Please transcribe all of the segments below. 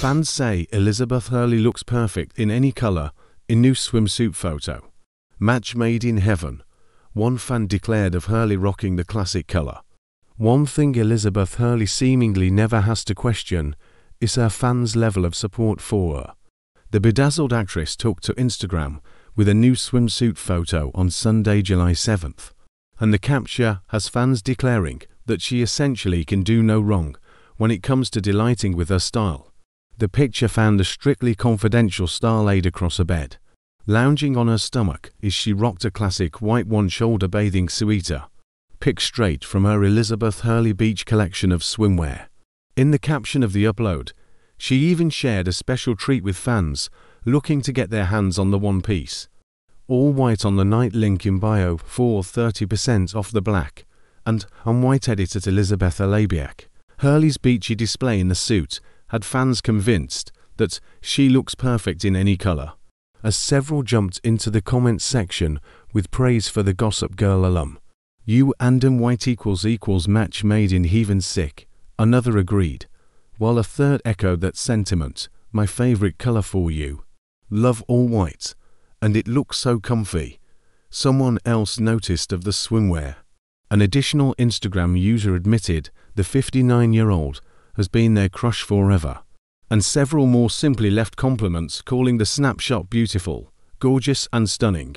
Fans say Elizabeth Hurley looks perfect in any colour in new swimsuit photo. Match made in heaven. One fan declared of Hurley rocking the classic colour. One thing Elizabeth Hurley seemingly never has to question is her fans' level of support for her. The bedazzled actress took to Instagram with a new swimsuit photo on Sunday, July 7th, and the capture has fans declaring that she essentially can do no wrong when it comes to delighting with her style. The picture found a strictly confidential star laid across a bed. Lounging on her stomach is she rocked a classic white one-shoulder bathing suite, picked straight from her Elizabeth Hurley Beach collection of swimwear. In the caption of the upload, she even shared a special treat with fans looking to get their hands on the one piece. All white on the night link in bio for 30% off the black, and on white edit at Elizabeth Hurley Beach. Hurley's beachy display in the suit had fans convinced that she looks perfect in any colour, as several jumped into the comments section with praise for the Gossip Girl alum. You and them white equals equals match made in heaven sick, another agreed, while a third echoed that sentiment, my favourite colour for you. Love all white, and it looks so comfy. Someone else noticed of the swimwear. An additional Instagram user admitted the 59 year old has been their crush forever, and several more simply left compliments calling the snapshot beautiful, gorgeous, and stunning.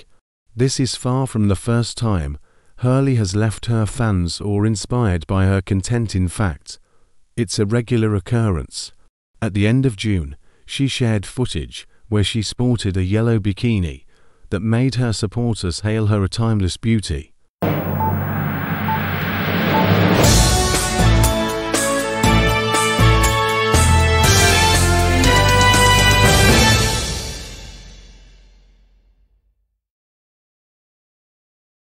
This is far from the first time Hurley has left her fans or inspired by her content in fact. It's a regular occurrence. At the end of June, she shared footage where she sported a yellow bikini that made her supporters hail her a timeless beauty.